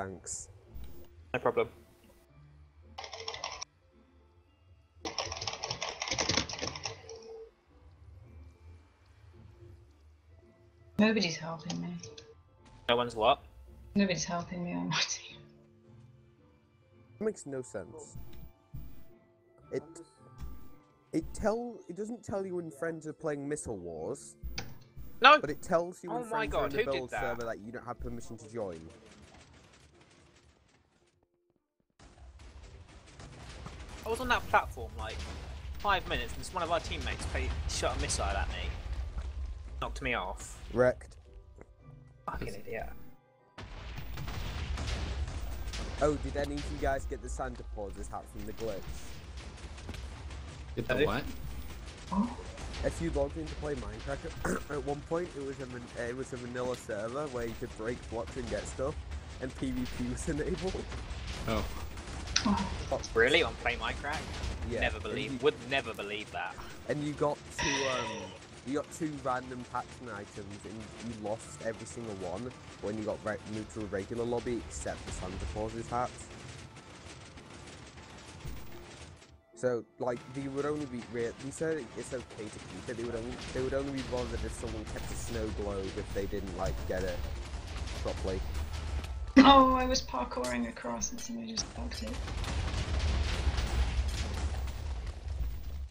thanks. No problem. Nobody's helping me. No one's what? Nobody's helping me on my team. It makes no sense. It it tell it doesn't tell you when friends are playing Missile Wars, No. but it tells you when Oh my friends God, are in the build that? server that you don't have permission to join. I was on that platform like five minutes, and one of our teammates paid, shot a missile at me, knocked me off. Wrecked. Fucking idiot. Oh, did any of you guys get the Santa Claus's hat from the glitch? Get the what? If you logged in to play Minecraft at one point, it was a it was a vanilla server where you could break blocks and get stuff, and PvP was enabled. Oh, Really? On Play Mindcrack? Yeah. never believe. you- Would never believe that. And you got two um, you got two random pattern items, and you lost every single one when you got re- moved to a regular lobby, except the Santa Claus's hats. So, like, they would only be real. They said it's okay to keep it. They would only they would only be bothered if someone kept a snow globe if they didn't like get it properly. Oh, I was parkouring across and somebody just bugged it.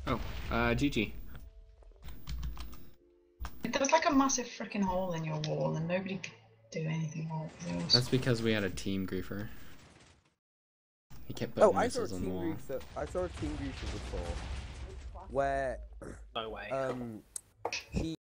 oh, uh, GG. There was like a massive freaking hole in your wall and nobody could do anything about it. It was- That's because we had a team griefer. He kept Oh, putting I saw missiles on the wall. griefer. I saw a team griefer before, where No way. um he